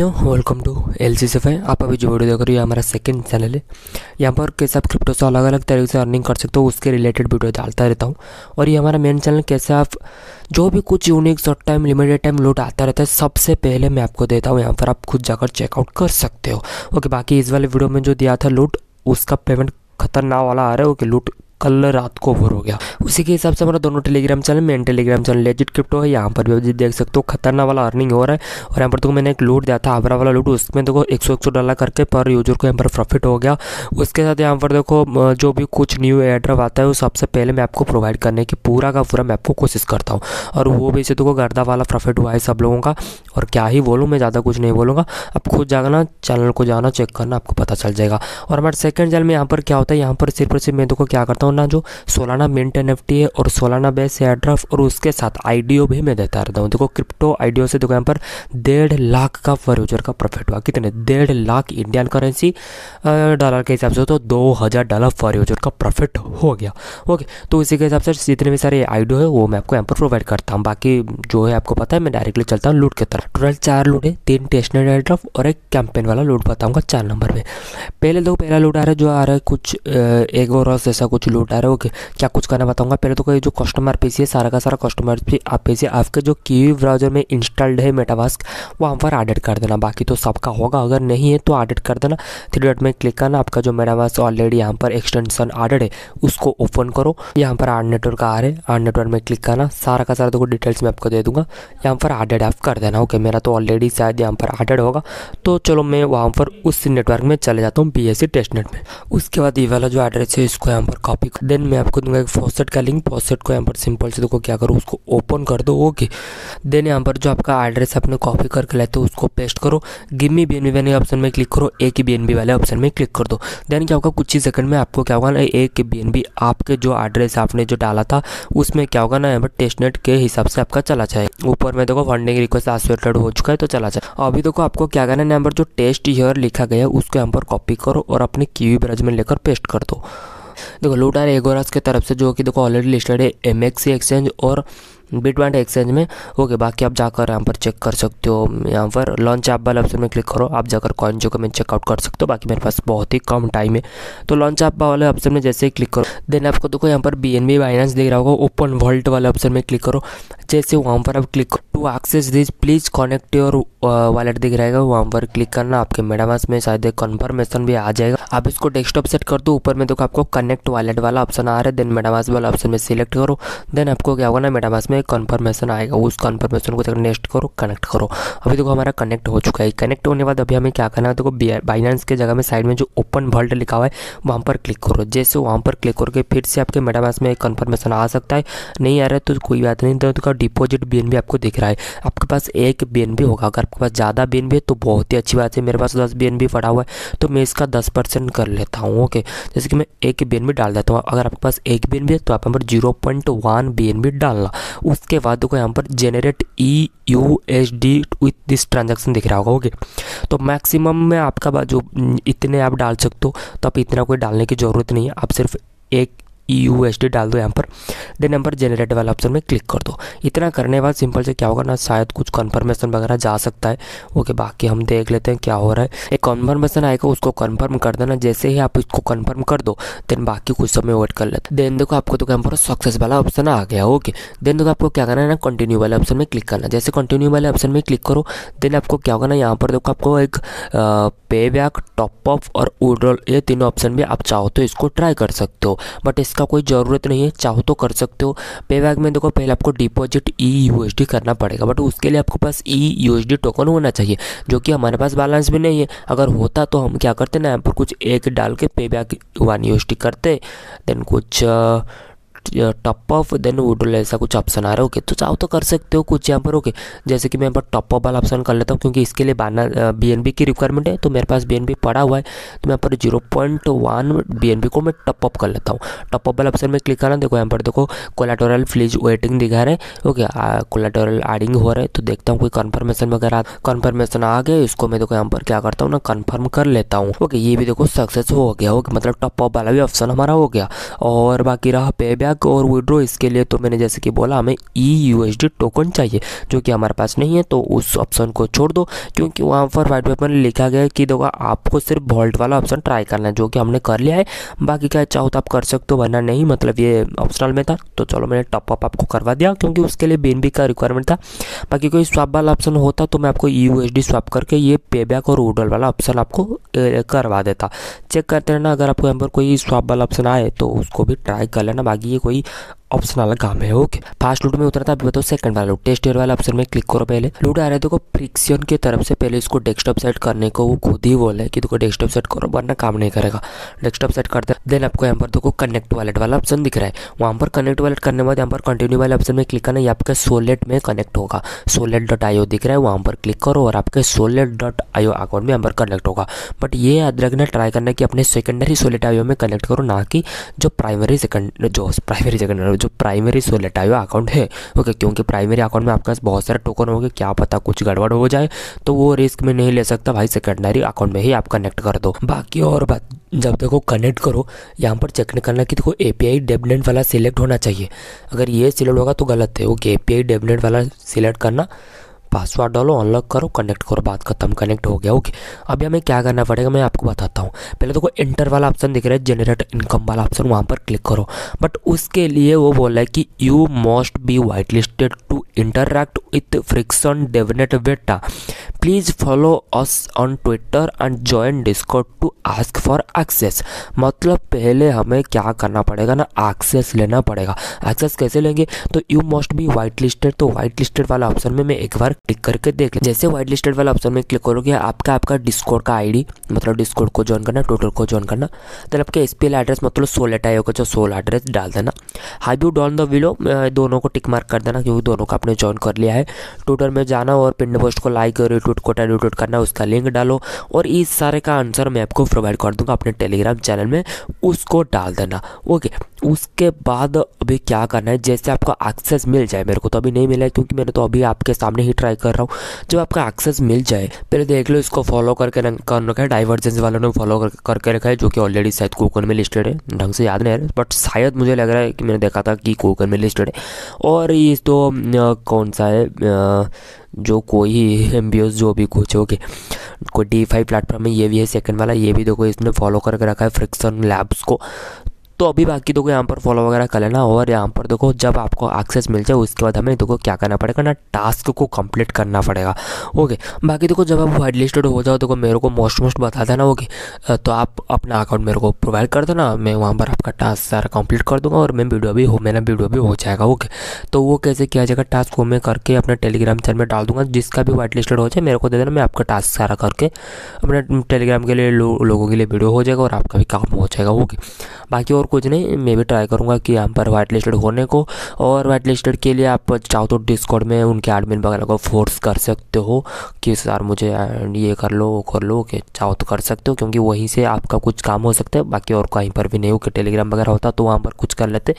Welcome to L C F आप अभी जो वीडियो देख रहे हो हमारा सेकंड चैनल है। यहाँ पर कैसे आप क्रिप्टो से अलग अलग तरीके से अर्निंग कर सकते हो, उसके रिलेटेड वीडियो डालता रहता हूँ। और ये हमारा मेन चैनल कैसे आप जो भी कुछ unique short time limited time लूट आता रहता है, सबसे पहले मैं आपको देता हूँ। यहाँ पर आप खुद जाकर चेकआउट कर सकते हो। ओके, बाकी इस वाले वीडियो में जो दिया था लूट उसका पेमेंट खतरनाक वाला आ रहा है। ओके लूट कल रात को ओवर हो गया। उसी के हिसाब से हमारा दोनों Telegram channel, main Telegram channel legit crypto है, यहाँ पर भी देख सकते हो, खतरनाक वाला अर्निंग हो रहा है, और यहाँ पर तो मैंने एक लूट दिया था आबरा वाला लूट उसमें देखो एक सौ एक सौ डॉलर करके पर यूज़र को यहाँ पर प्रॉफिट हो गया। उसके साथ यहाँ पर देखो जो भी कुछ न्यू एड्रॉप आता है, वो सबसे पहले मैं आपको प्रोवाइड करने की, पूरा का पूरा मैं आपको कोशिश करता हूँ। और वो भी से देखो, गर्दा वाला प्रॉफिट हुआ है सब लोगों का, और क्या ही बोलूँ, मैं ज़्यादा कुछ नहीं बोलूँगा। आप खुद जाना चैनल को जाना चेक करना, आपको पता चल जाएगा। और हमारे सेकंड चैनल में यहाँ पर क्या होता है, यहाँ पर सिर्फ़ और सिर्फ़ मैं देखो क्या करता हूँ ना जो सोलाना मिंट एन है और सोलाना बेस एड्रफ और उसके साथ आईडियो भी मैं देता रहता हूँ। देखो, क्रिप्टो आईडियो से देखो यहाँ पर डेढ़ लाख का यूज़र का प्रॉफिट हुआ। कितने? डेढ़ लाख इंडियन करेंसी डॉलर के हिसाब से तो दो हज़ार डॉलर यूज़र का प्रॉफिट हो गया। ओके तो इसी के हिसाब से जितने भी सारे आईडियो है, वो मैं आपको यहाँ पर प्रोवाइड करता हूँ। बाकी जो है आपको पता है, मैं डायरेक्टली चलता हूँ लूट की तरफ़। टोटल चार लूट है, तीन टेस्टनेट एड्रफ और एक कैंपेन वाला लूट बताऊँगा चार नंबर में। पहले दो, पहला लूट आ रहा है, जो आ रहा है कुछ एक और ऐसा कुछ लूट आ रहा है क्या कुछ करना बताऊँगा? पहले तो कोई जो कस्टमर पीसी है सारा का सारा कस्टमर आप पीसी आपके जो की ब्राउज़र में इंस्टॉल्ड है मेटावास्क वहाँ पर एडिट कर देना। बाकी तो सबका होगा। अगर नहीं है तो एडिट कर देना। थ्री डॉट में क्लिक करना। आपका जो मेटावास्क ऑलरेडी यहाँ पर एक्सटेंशन एडेड है, उसको ओपन करो। यहाँ पर आड नेटवर्क आ रहे आड नेटवर्क में क्लिक करना। सारा का सारा देखो डिटेल्स मैं आपको दे दूँगा। यहाँ पर एडेड ऐप कर देना। ओके मेरा तो ऑलरेडी शायद यहाँ पर एडेड होगा। तो चलो मैं वहाँ पर उस नेटवर्क में चले जाता हूँ बी सी टेस्ट नेट में। उसके बाद ये वाला जो एड्रेस है, इसको यहाँ पर कॉपी देन मैं आपको दूँगा एक फॉसेट का लिंक फॉसेट को यहाँ पर सिंपल से देखो क्या करो, उसको ओपन कर दो ओके देन यहाँ पर जो आपका एड्रेस आपने कॉपी करके लाए हो उसको पेस्ट करो। गिमी बी एन बी वाले ऑप्शन में क्लिक करो, एक ही बी वाले ऑप्शन में क्लिक कर दो। देन क्या होगा, कुछ ही सेकंड में आपको क्या होगा ना, एक बी एन बी आपके जो एड्रेस आपने जो डाला था, उसमें क्या होगा ना, यहाँ पर टेस्टनेट के हिसाब से आपका चला जाए। ऊपर में देखो फंडिंग रिक्वेस्ट एसोसिएटेड हो चुका है तो चला जाए। अभी देखो आपको क्या करना है, यहाँ पर जो टेस्ट ईयर लिखा गया है, उसको यहाँ पर कॉपी करो और अपने कीवी ब्रज में लेकर पेस्ट कर दो। देखो लूटार एगोरास की तरफ़ से, जो कि देखो ऑलरेडी लिस्टेड है एम एक्सचेंज और बिटवाइंट एक्सचेंज में। ओके, बाकी आप जाकर यहाँ पर चेक कर सकते हो, यहाँ पर लॉन्च ऐप वाले ऑप्शन में क्लिक करो, आप जाकर कॉइन जो मैं चेकआउट कर सकते हो, बाकी मेरे पास बहुत ही कम टाइम है। तो लॉन्च ऐप वाले ऑप्शन में जैसे ही क्लिक करो देन आपको देखो यहाँ पर बी एन बी बाइनेंस दिख रहा होगा ओपन वर्ल्ड वाले ऑप्शन में क्लिक करो। जैसे वहाँ पर आप क्लिक करो to access this please connect your wallet दिख रहेगा, वहाँ पर क्लिक करना, आपके मेडामास में शायद एक कन्फर्मेशन भी आ जाएगा। आप इसको डेस्कटॉप सेट कर दो, ऊपर में देखो आपको कनेक्ट वॉलेट वाला ऑप्शन आ रहा है देन मेडामास वाला ऑप्शन में सिलेक्ट करो। देन आपको क्या होगा ना मेडामास में कन्फर्मेशन आएगा, उस कन्फर्मेशन को नेक्स्ट करो कनेक्ट करो। अभी देखो हमारा कनेक्ट हो चुका है। कनेक्ट होने बाद अभी हमें क्या करना है? देखो बाइनेंस के जगह में साइड में जो ओपन वर्ल्ड लिखा हुआ है, वहाँ पर क्लिक करो। जैसे वहाँ पर क्लिक करके फिर से आपके मेटामास में एक कन्फर्मेशन आ सकता है। नहीं आ रहा है तो कोई बात नहीं तो डिपॉजिट बी आपको दिख रहा है। आपके पास एक बी होगा। अगर आपके पास ज़्यादा बी है तो बहुत ही अच्छी बात है। मेरे पास दस बी पड़ा हुआ है तो मैं इसका दस परसेंट कर लेता हूँ ओके जैसे कि मैं एक बी डाल देता हूँ। अगर आपके पास एक बी है तो आप यहाँ ज़ीरो पॉइंट वन बी डालना। उसके बाद को यहाँ पर generate E U S D with this transaction दिख रहा होगा ओके तो मैक्सिमम में आपका जो, इतने आप डाल सकते हो तो आप इतना कोई डालने की ज़रूरत नहीं है। आप सिर्फ़ एक यू एस डी डाल दो यहाँ पर। देन यहाँ पर जनरेट वाला ऑप्शन में क्लिक कर दो। इतना करने के बाद सिंपल से क्या होगा ना, शायद कुछ कन्फर्मेशन वगैरह जा सकता है। ओके बाकी हम देख लेते हैं क्या हो रहा है। एक कन्फर्मेशन आएगा, उसको कन्फर्म कर देना। जैसे ही आप इसको कन्फर्म कर दो देन बाकी कुछ समय वेट कर लेते देन देखो आपको तो यहाँ पर सक्सेस वाला ऑप्शन आ गया। ओके देन देखो आपको क्या करना है ना कंटिन्यू वाले ऑप्शन में क्लिक करना जैसे कंटिन्यू वाले ऑप्शन में क्लिक करो देन आपको क्या होगा ना, यहाँ पर देखो आपको एक पे बैक टॉप अप और उड्रॉल ये तीनों ऑप्शन भी आप चाहो तो इसको ट्राई कर सकते हो। बट इसका कोई ज़रूरत नहीं है, चाहो तो कर सकते हो। पे में देखो, पहले आपको डिपॉजिट ई यू करना पड़ेगा बट उसके लिए आपके पास ई यू टोकन होना चाहिए, जो कि हमारे पास बैलेंस भी नहीं है। अगर होता तो हम क्या करते ना, यहाँ पर कुछ एक डाल के पे बैक वन यू करते देन कुछ टॉप ऑफ़ देन वुडल ऐसा कुछ ऑप्शन आ रहा है। ओके तो चाहो तो कर सकते हो कुछ यहाँ पर। ओके जैसे कि मैं यहाँ पर टॉप अप वाला ऑप्शन कर लेता हूँ, क्योंकि इसके लिए बाना बी की रिक्वायरमेंट है तो मेरे पास बी पड़ा हुआ है तो मैं यहाँ पर ज़ीरो पॉइंट वन बी को मैं टॉप अप कर लेता हूँ। टॉप अप वाला ऑप्शन में क्लिक करना, देखो यहाँ पर देखो कोलाटोरल फ्लीज वेटिंग दिखा रहे हैं। ओके कोलाटोरल एडिंग हो रहा है तो देखता हूँ कोई कन्फर्मेशन वगैरह कन्फर्मेशन आ गया, इसको मैं देखो यहाँ पर क्या करता हूँ ना कन्फर्म कर लेता हूँ। ओके ये भी देखो सक्सेस हो गया। ओके मतलब टॉप अप वाला भी ऑप्शन हमारा हो गया। और बाकी रहा पे बैक बैक और विड्रो इसके लिए तो मैंने जैसे कि बोला, हमें ई यू टोकन चाहिए, जो कि हमारे पास नहीं है तो उस ऑप्शन को छोड़ दो, क्योंकि वहाँ पर वाइट पेपर में लिखा गया है कि देखो, आपको सिर्फ़ वॉल्ट वाला ऑप्शन ट्राई करना है, जो कि हमने कर लिया है। बाकी क्या चाहो तो आप कर सकते हो, वरना नहीं मतलब ये ऑप्शनल में था तो चलो मैंने टॉपअप आपको करवा दिया, क्योंकि उसके लिए बी का रिक्वायरमेंट था। बाकी कोई स्वाप वाला ऑप्शन होता तो मैं आपको यू डी स्वाप करके ये पे और उडल वाला ऑप्शन आपको करवा देता। चेक करते रहना, अगर आपको यहाँ पर कोई स्वाप वाला ऑप्शन आए तो उसको भी ट्राई कर लेना, बाकी ये कोई ऑप्शन वाला काम है ओके फास्ट लूट में उतरा था, अभी बताओ सेकंड वाला लूट टेस्ट वाला ऑप्शन में क्लिक करो पहले। लूट आ रहा देखो फ्रिक्शन की तरफ़ से पहले इसको डेस्कटॉप सेट करने को वो खुद ही बोला है कि देखो डेस्कटॉप सेट करो, वरना काम नहीं करेगा। डेस्कटॉप सेट करते देन आपको यहाँ पर देखो कनेक्ट वॉलेट वाला ऑप्शन दिख रहा है। वहाँ पर कनेक्ट वॉलेट करने बाद यहाँ पर कंटिन्यू वाले ऑप्शन में क्लिक करना, ये आपका सोलेट में कनेक्ट होगा। सोलेट डॉट आई दिख रहा है, वहाँ पर क्लिक करो और आपके सोलेट डॉट आई अकाउंट में यहाँ पर कनेक्ट होगा। बट ये याद रखना ट्राई करना कि अपने सेकेंडरी सोलेट आई में कनेक्ट करो, ना कि जो प्राइमरी सेकंड जो प्राइमरी सेकेंडरी जो प्राइमरी लेटायो अकाउंट है ओके क्योंकि प्राइमरी अकाउंट में आपके पास बहुत सारे टोकन होंगे, क्या पता कुछ गड़बड़ हो जाए तो वो रिस्क में नहीं ले सकता भाई सेकेंडरी अकाउंट में ही आप कनेक्ट कर दो। बाकी और बात, जब देखो कनेक्ट करो, यहाँ पर चेक करना कि देखो ए पी डेबनेट वाला सिलेक्ट होना चाहिए। अगर ये सिलेक्ट होगा तो गलत है ओके ए पी डेबनेट वाला सिलेक्ट करना पासवर्ड डालो अनलॉक करो कनेक्ट करो, बात खत्म कनेक्ट हो गया ओके अभी हमें क्या करना पड़ेगा, मैं आपको बताता हूँ। पहले तो कोई इंटर वाला ऑप्शन दिख रहा है जनरेट इनकम वाला ऑप्शन वहाँ पर क्लिक करो। बट उसके लिए वो बोल रहा है कि you must be white listed to interact with friction डेवनेट बेटा please follow us on Twitter and join Discord to ask for access मतलब पहले हमें क्या करना पड़ेगा ना एक्सेस लेना पड़ेगा। एक्सेस कैसे लेंगे? तो you must be white listed तो वाइट लिस्टेड वाला ऑप्शन में मैं एक बार क्लिक करके देख लें। जैसे वाइट लिस्टेड वाला ऑप्शन में क्लिक करोगे, आपका आपका डिस्कॉर्ड का आईडी मतलब डिस्कॉर्ड को ज्वाइन करना टोटल को ज्वाइन करना। देन आपके एस एड्रेस मतलब सोल एटा होगा जो सोल एड्रेस डाल देना। हाई यू डॉन द विलो दोनों को टिक मार्क कर देना, क्योंकि दोनों को आपने ज्वाइन कर लिया है। ट्विटर में जाना और पिन पोस्ट को लाइक रिट्वीट को रिट्वीट करना, उसका लिंक डालो। और इस सारे का आंसर मैं आपको प्रोवाइड कर दूँगा अपने टेलीग्राम चैनल में, उसको डाल देना। ओके उसके बाद अभी क्या करना है? जैसे आपको एक्सेस मिल जाए मेरे को तो अभी नहीं मिला है, क्योंकि मैंने तो अभी आपके सामने ही ट्राई कर रहा हूँ। जब आपका एक्सेस मिल जाए, पहले देख लो इसको फॉलो करके कर रखा है डाइवर्जेंस वालों ने फॉलो कर, करके रखा है, जो कि ऑलरेडी शायद कोकन में लिस्टेड है। ढंग से याद नहीं रहा बट शायद मुझे लग रहा है कि मैंने देखा था कि कोकन में लिस्टेड है। और ये तो कौन सा है जो कोई एम जो भी कुछ, ओके। कोई डी फाइव प्लेटफॉर्म में ये भी है सेकंड वाला, ये भी देखो इसने फॉलो करके रखा है फ्रिक्सन लैब्स को। तो अभी बाकी देखो, यहाँ पर फॉलो वगैरह कर लेना और यहाँ पर देखो, जब आपको एक्सेस मिल जाए, उसके बाद हमें देखो क्या करना पड़ेगा ना टास्क को कंप्लीट करना पड़ेगा। ओके बाकी देखो, जब आप वाइट लिस्टेड हो जाओ, देखो मेरे को मोस्ट मोस्ट बता देना ओके तो आप अपना अकाउंट मेरे को प्रोवाइड कर देना, मैं वहाँ पर आपका टास्क सारा कंप्लीट कर दूँगा और मैं वीडियो भी हो, मेरा वीडियो भी हो जाएगा ओके तो वो कैसे किया जाएगा टास्क को मैं करके अपने टेलीग्राम चैनल में डाल दूँगा, जिसका भी वाइट लिस्टेड हो जाए, मेरे को दे देना, मैं आपका टास्क सारा करके अपने टेलीग्राम के लिए लोगों के लिए वीडियो हो जाएगा और आपका भी काम हो जाएगा ओके बाकी और कुछ नहीं, मैं भी ट्राई करूँगा कि यहाँ पर वाइट लिस्टेड होने को और वाइट लिस्टेड के लिए आप चाहो तो डिस्कॉर्ड में उनके एडमिन वगैरह को फोर्स कर सकते हो कि सर मुझे ये कर लो, वो कर लो, कि चाहो तो कर सकते हो क्योंकि वहीं से आपका कुछ काम हो सकता है, बाकी और कहीं पर भी नहीं हो कि टेलीग्राम वगैरह होता तो वहाँ पर कुछ कर लेते।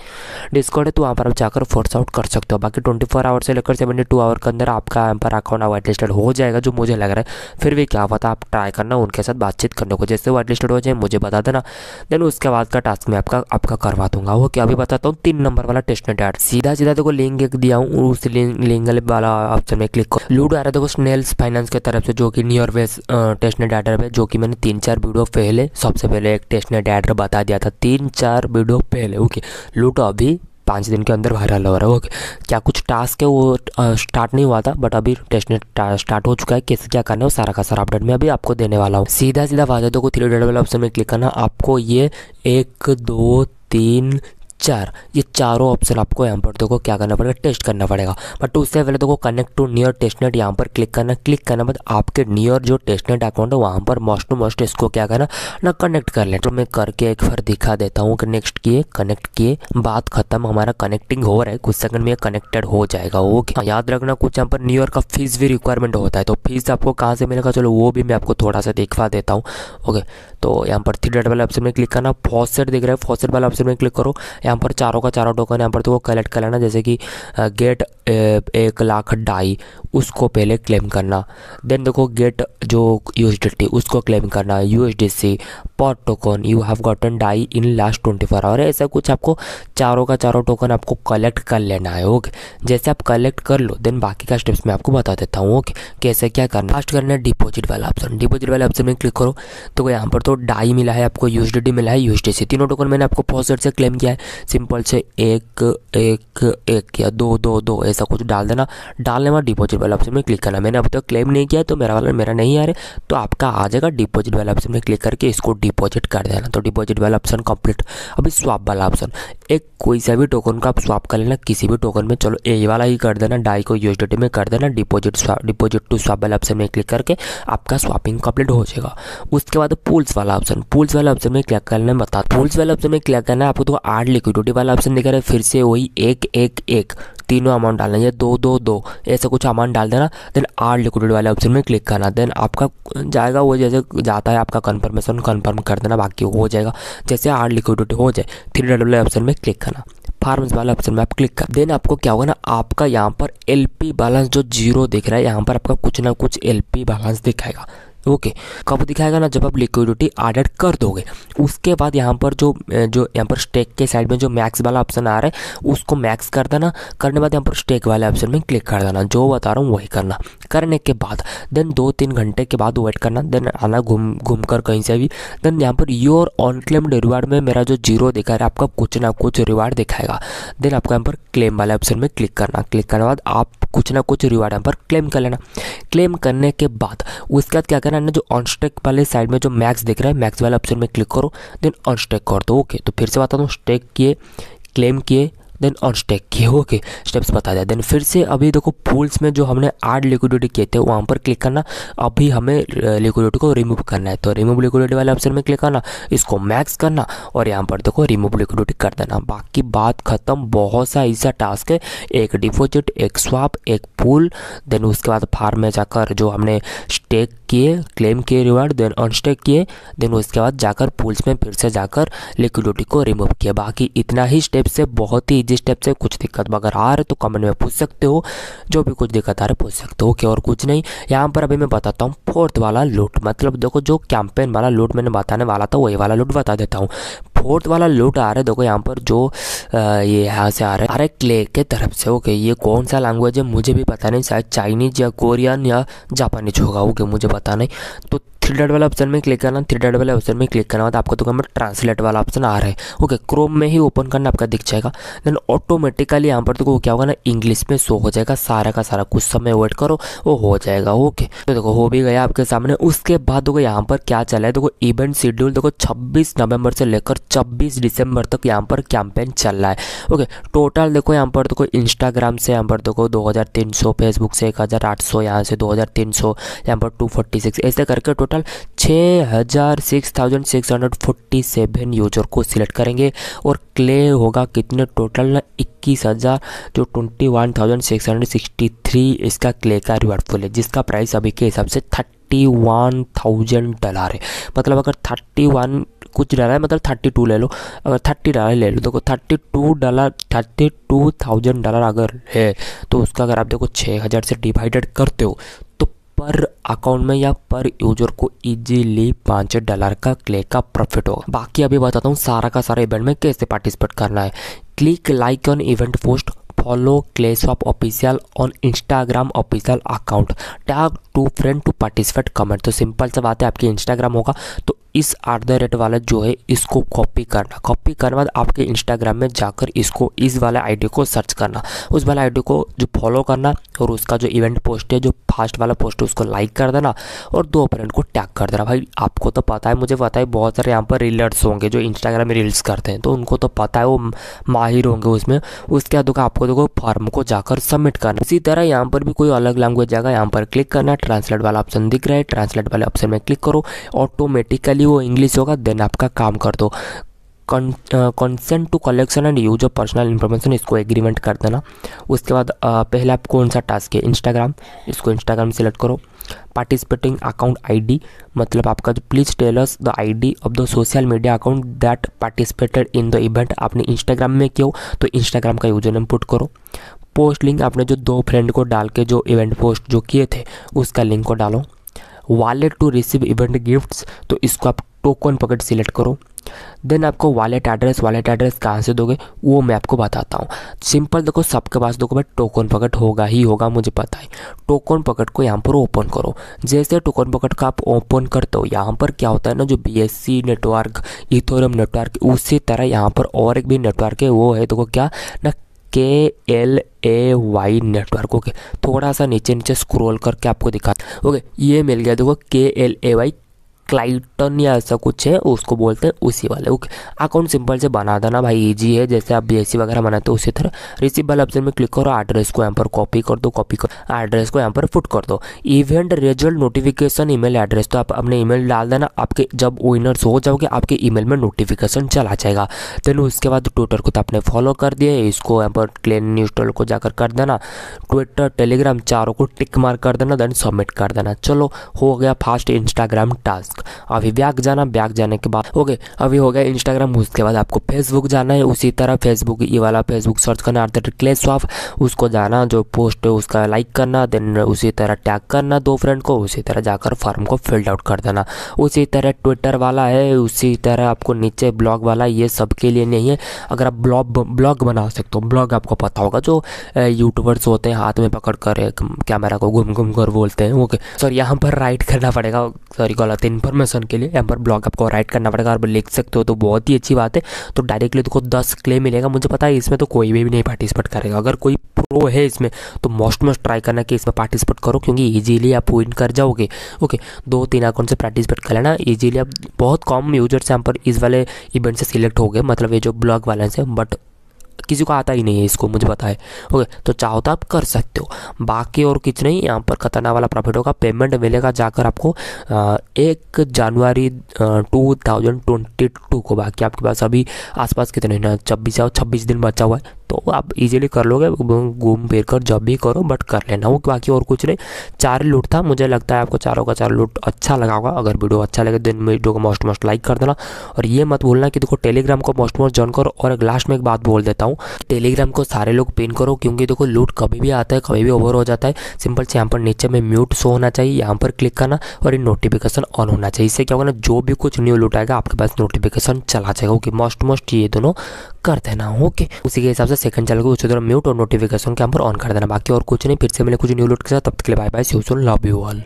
डिस्कॉर्ड है तो वहाँ पर आप जाकर फोर्स आउट कर सकते हो, बाकी ट्वेंटी फोर आवर से लेकर सेवेंटी टू आवर के अंदर आपका यहाँ पर अकाउंट वाइट लिस्टेड हो जाएगा जो मुझे लग रहा है। फिर भी क्या पता आप ट्राई करना, उनके साथ बातचीत करने को, जैसे वाइट लिस्टेड हो जाए, मुझे बता देना। देन उसके बाद का टास्क मैं आपका आपका करवा दूँगा। वो क्या भी बताता हूँ, तीन नंबर वाला टेस्ट नेट ऐड सीधा सीधा देखो लिंक एक दिया हूँ, उस लिंक वाला ऑप्शन में क्लिक करो। लूडो आ रहा देखो स्नेल्स फाइनेंस की तरफ़ से, जो कि near west test net adder है जो कि मैंने तीन चार वीडियो पहले, सबसे पहले एक टेस्ट नेट एडर बता दिया था। तीन चार वीडियो पहले ओके लूटो अभी। पाँच दिन के अंदर वायरल हो रहा है। ओके क्या कुछ टास्क है, वो स्टार्ट नहीं हुआ था बट अभी टेस्ट स्टार्ट हो चुका है। कैसे क्या करना है, वो सारा का सारा अपडेट मैं अभी आपको देने वाला हूँ। सीधा सीधा वादा दो को थ्री डेड वाले ऑप्शन में क्लिक करना। आपको ये एक, दो, तीन चार। ये चारों ऑप्शन आपको यहाँ पर देखो क्या करना पड़ेगा टेस्ट करना पड़ेगा। बट उससे पहले देखो कनेक्ट टू नियर टेस्टनेट यहाँ पर क्लिक करना। क्लिक करना बाद आपके नियर जो टेस्टनेट अकाउंट है वहाँ पर मोस्ट टू मोस्ट इसको क्या करना ना कनेक्ट कर लें तो मैं करके एक बार दिखा देता हूँ नेक्स्ट किए कनेक्ट किए बात खत्म हमारा कनेक्टिंग हो रहा है। कुछ सेकंड में कनेक्टेड हो जाएगा ओके हाँ, याद रखना कुछ यहाँ पर न्यू का फ़ीस भी रिक्वायरमेंट होता है। तो फ़ीस आपको कहाँ से मिलेगा चलो वो भी मैं आपको थोड़ा सा दिखवा देता हूँ ओके तो यहाँ पर थ्री डेट वाले ऑप्शन में क्लिक करना। फॉसेट दिख रहा है फॉसेट वाले ऑप्शन में क्लिक करो। यहाँ पर चारों का चारों टोकन यहाँ पर तो वो कलेक्ट कर लेना, जैसे कि गेट एक लाख डाई, उसको पहले क्लेम करना। देन देखो गेट जो यू उसको क्लेम करना। You per token you have gotten die in last twenty four hour ऐसा कुछ आपको चारों का चारों टोकन आपको कलेक्ट कर लेना है ओके जैसे आप कलेक्ट कर लो देन बाकी का स्टेप्स मैं आपको बता देता हूँ ओके कैसे क्या करना फास्ट करना है डिपॉजिट वाला ऑप्शन डिपॉजिट वाले ऑप्शन में क्लिक करो। तो यहाँ पर तो डाई मिला है आपको यू मिला है यू तीनों टोकन मैंने आपको फ़र्स्ट से क्लेम किया है। सिंपल से एक एक एक या दो दो दो ऐसा कुछ डाल देना। डालने वाला डिपॉजिट वाला ऑप्शन में क्लिक करना। मैंने अब तक क्लेम नहीं किया तो मेरा वाला मेरा नहीं आ रहा तो आपका आ जाएगा डिपॉजिट वाला ऑप्शन में क्लिक करके इसको डिपॉजिट कर देना। तो डिपॉजिट वाला ऑप्शन कंप्लीट अभी स्वाप वाला ऑप्शन एक कोई सा भी टोकन को आप स्वाप कर लेना, किसी भी टोकन में। चलो ए वाला ही कर देना डाई को यूएसडीटी में कर देना। डिपॉजिट डिपॉजिट टू स्वाप वाला ऑप्शन में क्लिक करके आपका स्वापिंग कंप्लीट हो जाएगा। उसके बाद पुल्स वाला ऑप्शन पुल्स वाला ऑप्शन में क्लिक करना बता। पुल्स वाला ऑप्शन में क्लिक करना आपको तो आठ लिक्विडिटी वाला ऑप्शन दिखा रहा है फिर से वही एक एक एक, तीनों अमाउंट डालना है दो दो दो, ऐसा कुछ अमाउंट डाल देना देन आर लिक्विड वाले ऑप्शन में क्लिक करना देन आपका जाएगा वो जैसे जाता है आपका कन्फर्मेशन कन्फर्म कर देना, बाकी हो जाएगा, जैसे आर लिक्विडिटी हो जाए थ्री डबल वाले ऑप्शन में क्लिक करना फार्म्स वाले ऑप्शन में आप क्लिक कर देन आपको क्या होगा ना, आपका यहाँ पर एल बैलेंस जो ज़ीरो दिख रहा है, यहाँ पर आपका कुछ ना कुछ एल बैलेंस दिखाएगा ओके, कब दिखाएगा ना, जब आप लिक्विडिटी एडेड कर दोगे। उसके बाद यहाँ पर जो जो यहाँ पर स्टेक के साइड में जो मैक्स वाला ऑप्शन आ रहा है, उसको मैक्स कर देना। करने के बाद यहाँ पर स्टेक वाले ऑप्शन में क्लिक कर देना। जो बता रहा हूँ वही करना। करने के बाद देन दो तीन घंटे के बाद वेट करना। देन आना घूम घूम कर कहीं से भी। देन यहाँ per your on claimed reward में मेरा जो ज़ीरो दिखा रहा है, आपका कुछ ना कुछ रिवार्ड दिखाएगा। देन आपको यहाँ पर क्लेम वाले ऑप्शन में क्लिक करना। क्लिक करने बाद आप कुछ ना कुछ रिवार्ड यहाँ पर क्लेम कर लेना। क्लेम करने के बाद उसके बाद क्या करना है जो ऑनस्टेक वाले साइड में जो मैक्स देख रहा है मैक्स वाले ऑप्शन में क्लिक करो देन ऑनस्टेक कर दो ओके तो फिर से बता दूँ स्टेक किए क्लेम किए देन ऑन स्टेक किए ओके स्टेप्स बता दिया देन फिर से अभी देखो पूल्स में जो हमने आठ लिक्विडिटी किए थे, वहाँ पर क्लिक करना, अभी हमें लिक्विडिटी को रिमूव करना है। तो रिमूव लिक्विडिटी वाले ऑप्शन में क्लिक करना इसको मैक्स करना और यहाँ पर देखो रिमूव लिक्विडिटी कर देना। बाकी बात खत्म, बहुत सा ऐसा टास्क है। एक डिपोजिट एक स्वाप एक पूल देन उसके बाद फार्म में जाकर जो हमने स्टेक किए क्लेम किए रिवार्ड देन अनस्टेक किए देन उसके बाद जाकर पूल्स में फिर से जाकर लिक्विडिटी को रिमूव किया। बाकी इतना ही स्टेप से, बहुत ही इजी स्टेप से कुछ दिक्कत अगर आ रहे तो कमेंट में पूछ सकते हो, जो भी कुछ दिक्कत आ रहा है पूछ सकते हो। ओके, और कुछ नहीं, यहाँ पर अभी मैं बताता हूँ फोर्थ वाला लूट मतलब देखो जो कैंपेन वाला लूट मैंने बताने वाला था, वही वाला लूट बता देता हूँ। फोर्थ वाला लूट आ रहा है, देखो यहाँ पर जो ये यहाँ से आ रहा है अरे क्ले के तरफ़ से। ओके, ये कौन सा लैंग्वेज है, मुझे भी पता नहीं, शायद चाइनीज़ या कोरियन या जापानीज होगा, ओके। मुझे पता नहीं। तो थ्री डॉट वाला ऑप्शन में क्लिक करना थ्री डॉट वाले ऑप्शन में क्लिक करना बाद आपको तो में ट्रांसलेट वाला ऑप्शन आ रहा है। ओके क्रोम में ही ओपन करना आपका दिख जाएगा। देन ऑटोमेटिकली यहाँ पर तो क्या होगा ना इंग्लिश में शो हो जाएगा, सारा का सारा कुछ समय वेट करो, वो हो जाएगा, ओके। तो देखो, हो भी गया आपके सामने। उसके बाद देखो यहाँ पर क्या चला है, देखो इवेंट शेड्यूल देखो छब्बीस नवंबर से लेकर छब्बीस दिसंबर तक यहाँ पर कैंपेन चल रहा है। ओके टोटल देखो यहाँ पर देखो इंस्टाग्राम से यहाँ पर देखो दो हज़ार तीन सौ फेसबुक से एक हज़ार सौ, यहाँ से दो हज़ार तीन सौ, यहाँ पर टू फोर्टी सिक्स ऐसे करके टोटल टोटल छः हज़ार six thousand six hundred forty seven user को सिलेक्ट करेंगे और क्ले होगा कितने टोटल इक्कीस हज़ार जो twenty one thousand six hundred sixty three इसका क्ले का रिवार्ड फुल है, जिसका प्राइस अभी के हिसाब से थर्टी वन थाउज़ेंड डॉलर है। मतलब अगर थर्टी वन कुछ डॉलर है मतलब थर्टी टू ले लो, अगर थर्टी डॉलर ले लो, देखो thirty two dollar, thirty two thousand dollar अगर है तो उसका अगर आप देखो छः हज़ार से डिवाइडेड करते हो पर अकाउंट में या पर यूज़र को इजीली पाँच डॉलर का क्ले का प्रॉफिट होगा। बाकी अभी बताता हूँ सारा का सारा इवेंट में कैसे पार्टिसिपेट करना है। Click like on event post follow Clay swap official on Instagram official account tag two friend to participate comment तो सिंपल सा बात है, आपकी इंस्टाग्राम होगा। तो इस एट द रेट वाला जो है, इसको कॉपी करना। कॉपी करने बाद आपके इंस्टाग्राम में जाकर इसको, इस वाले आईडी को सर्च करना। उस वाले आईडी को जो फॉलो करना और उसका जो इवेंट पोस्ट है, जो फास्ट वाला पोस्ट है, उसको लाइक कर देना और दो फ्रेंड को टैग कर देना। भाई, आपको तो पता है, मुझे पता है, बहुत सारे यहाँ पर रीलर्स होंगे जो इंस्टाग्राम में रील्स करते हैं। तो उनको तो पता है, वो माहिर होंगे उसमें। उसके बाद आपको देखो फॉर्म को जाकर सबमिट करना। इसी तरह यहाँ पर भी कोई अलग लैंग्वेज जाएगा यहाँ पर क्लिक करना ट्रांसलेट वाला ऑप्शन दिख रहा है। ट्रांसलेट वाले ऑप्शन में क्लिक करो। ऑटोमेटिकली वो इंग्लिश होगा देन आपका काम कर दो। Consent to collection and use of personal information इसको एग्रीमेंट कर देना उसके बाद पहले आप कौन सा टास्क है? इंस्टाग्राम इसको इंस्टाग्राम सेलेक्ट करो। पार्टिसिपेटिंग अकाउंट आईडी मतलब आपका जो please tell us the ID of the social media account that participated in the event आपने इंस्टाग्राम में किया तो इंस्टाग्राम का यूज़र नेम पुट करो। पोस्ट लिंक आपने जो दो फ्रेंड को डाल के जो इवेंट पोस्ट जो किए थे, उसका लिंक को डालो। Wallet to receive event gifts तो इसको आप टोकन पॉकेट सिलेक्ट करो। देन आपको वॉलेट एड्रेस वॉलेट एड्रेस कहाँ से दोगे, वो मैं आपको बताता हूँ। सिंपल देखो, सबके पास देखो भाई टोकन पॉकेट होगा ही होगा, मुझे पता है। टोकन पॉकेट को यहाँ पर ओपन करो। जैसे टोकन पॉकेट का आप ओपन करते हो, यहाँ पर क्या होता है ना, जो बीएससी नेटवर्क इथोरम नेटवर्क उसी तरह यहाँ पर और एक भी नेटवर्क है, वो है देखो क्या ना K L A Y network okay थोड़ा सा नीचे नीचे स्क्रॉल करके आपको दिखा ओके ये मिल गया देखो के एल ए वाई क्लाइटन या ऐसा कुछ है, उसको बोलते हैं उसी वाले। ओके अकाउंट सिंपल से बना देना भाई इजी है। जैसे आप बी वगैरह बनाते हो, उसी तरह रिसीव वाले ऑप्शन में क्लिक करो एड्रेस को यहाँ पर कॉपी कर दो कॉपी कर एड्रेस को यहाँ पर फुट कर दो। Event result notification email address तो आप अपने ईमेल डाल देना, आपके जब विनर्स हो जाओगे, आपके ईमेल में नोटिफिकेशन चला जाएगा। देन उसके बाद ट्विटर को तो आपने फॉलो कर दिया, इसको यहाँ पर क्लेन न्यूज़ को जाकर कर देना। ट्विटर टेलीग्राम चारों को टिक मार कर देना देन सबमिट कर देना। चलो, हो गया फास्ट इंस्टाग्राम टास्क अभी बैग जाना बैग जाने के बाद। ओके, अभी हो गया इंस्टाग्राम उसके बाद आपको फेसबुक जाना है। उसी तरह फेसबुक ये वाला फेसबुक सर्च करना अर्थ क्लेस ऑफ़ उसको जाना, जो पोस्ट है उसका लाइक करना देन उसी तरह टैग करना दो फ्रेंड को, उसी तरह जाकर फॉर्म को फिल्ड आउट कर देना। उसी तरह ट्विटर वाला है, उसी तरह आपको नीचे ब्लॉग वाला, ये सबके लिए नहीं है। अगर आप ब्लॉग ब्लॉग बना सकते हो ब्लॉग आपको पता होगा, जो यूट्यूबर्स होते हैं, हाथ में पकड़ कर कैमरा को घूम घूम कर बोलते हैं। ओके सर यहाँ पर राइट करना पड़ेगा। सॉरी गलत इन्फॉर्मेशन इन्फॉर्मेशन के लिए। यहाँ पर ब्लॉग आपको राइट करना पड़ेगा और लिख सकते हो तो बहुत ही अच्छी बात है। तो डायरेक्टली देखो, दस क्ले मिलेगा। मुझे पता है, इसमें तो कोई भी नहीं पार्टिसिपेट करेगा। अगर कोई प्रो है इसमें तो मोस्ट मोस्ट ट्राई करना कि इसमें पार्टिसिपेट करो, क्योंकि ईजिली आप विन कर जाओगे। ओके दो तीन अकाउंट से पार्टिसिपेट कर लेना। ईजिली आप, बहुत कम यूज़र्स यहाँ पर इस वाले इवेंट से सिलेक्ट हो गए। मतलब ये जो ब्लॉग वाले से बट किसी को आता ही नहीं है, इसको मुझे बताए ओके तो चाहो तो आप कर सकते हो। बाकी और कुछ नहीं, यहाँ पर खतरनाक वाला प्रॉफिट होगा। पेमेंट मिलेगा जाकर आपको एक जनवरी टू थाउज़ेंड ट्वेंटी टू को। बाकी आपके पास अभी आसपास कितने छब्बीस छब्बीस दिन बचा हुआ है। तो आप इजीली कर लोगे। घूम फिर कर जब भी करो बट कर लेना। हो बाकी और कुछ नहीं। चार लूट था। मुझे लगता है आपको चारों का चार लूट अच्छा लगा होगा। अगर वीडियो अच्छा लगे तो वीडियो को मोस्ट मोस्ट लाइक कर देना। और ये मत भूलना कि देखो टेलीग्राम को मोस्ट मोस्ट ज्वाइन करो। और एक लास्ट में एक बात बोल देता हूँ। टेलीग्राम को सारे लोग पिन करो, क्योंकि देखो लूट कभी भी आता है, कभी भी ओवर हो जाता है। सिंपल से यहाँ पर नीचे में म्यूट शो होना चाहिए। यहाँ पर क्लिक करना और नोटिफिकेशन ऑन होना चाहिए। इससे क्या होगा ना, जो भी कुछ न्यू लूट आएगा, आपके पास नोटिफिकेशन चला जाएगा। ओके मोस्ट मोस्ट ये दोनों। कर देना ओके उसी के हिसाब से सेकंड चैनल को उसी म्यूट और नोटिफिकेशन के यहाँ पर ऑन कर देना, बाकी और कुछ नहीं, फिर से मिले कुछ न्यू लूट के साथ, तब तक के लिए bye bye see love you all